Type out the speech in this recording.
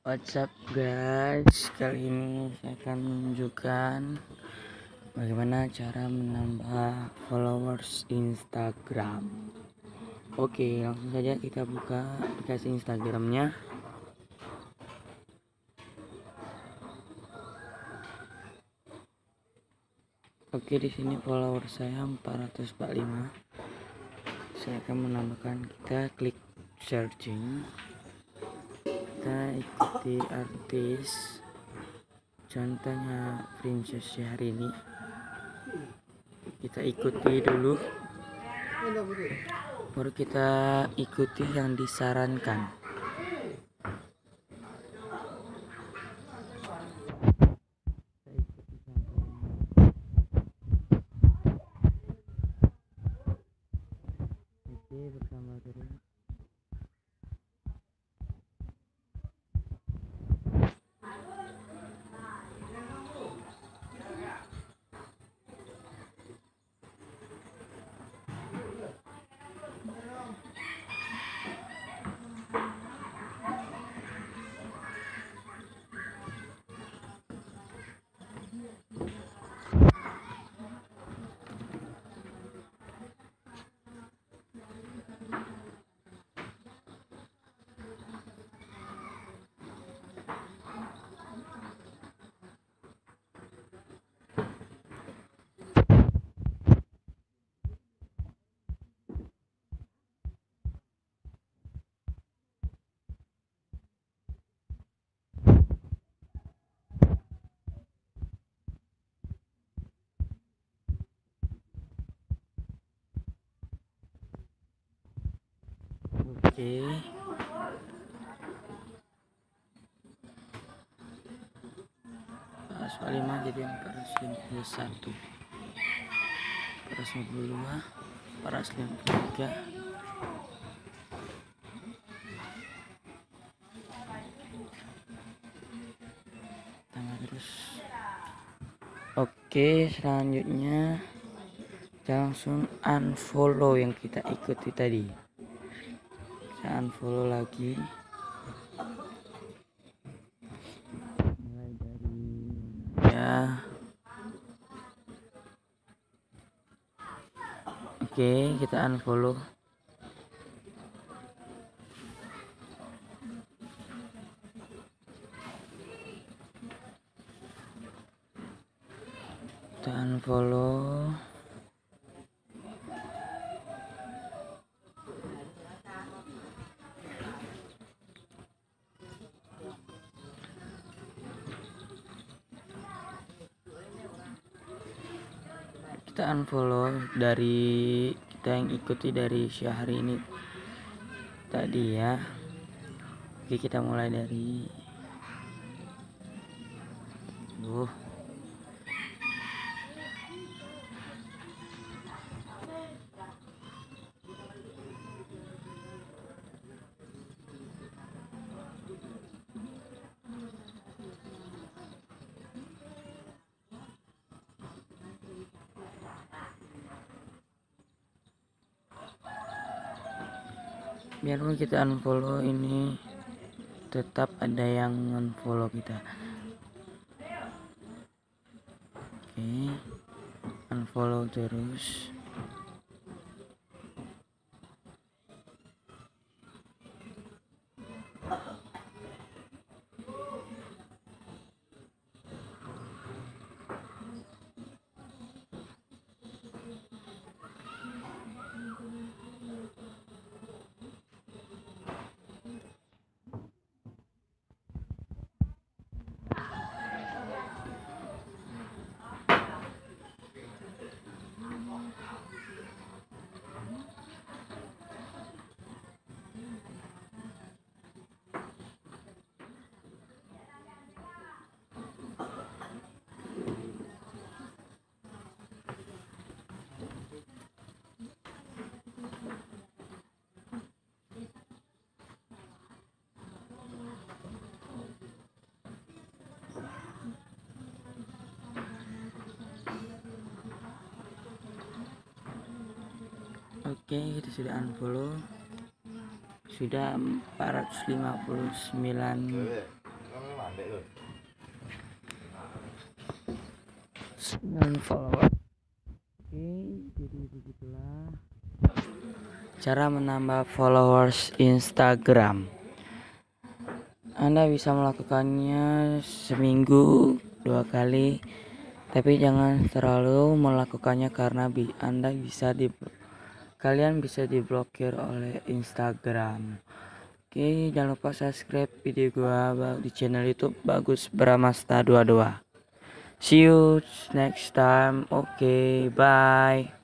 What's up guys. Kali ini saya akan menunjukkan Bagaimana cara menambah followers Instagram. Oke langsung saja kita buka aplikasi Instagramnya. Oke di sini follower saya 445 saya akan menambahkan kita klik searching kita ikuti artis contohnya princess hari ini kita ikuti dulu. Baru kita ikuti yang disarankan. Oke bersama Oke. Pas 5 jadi 451. 452, 453. Tambah terus. Oke, selanjutnya langsung unfollow yang kita ikuti tadi saya unfollow lagi. Mulai dari ya oke kita unfollow. Kita unfollow kita unfollow dari kita yang ikuti dari Syahri ini tadi ya. Oke kita mulai dari uh biarpun kita unfollow ini tetap ada yang unfollow kita. Oke unfollow terus Oke, kita sudah unfollow. Sudah 459 dan follower. Oke jadi begitulah. Cara menambah followers Instagram. Anda bisa melakukannya seminggu dua kali. Tapi jangan terlalu melakukannya karena Anda bisa di kalian bisa diblokir oleh Instagram. Oke jangan lupa subscribe video gua di channel YouTube bagus Bramasta 22 see you next time. Oke okay, bye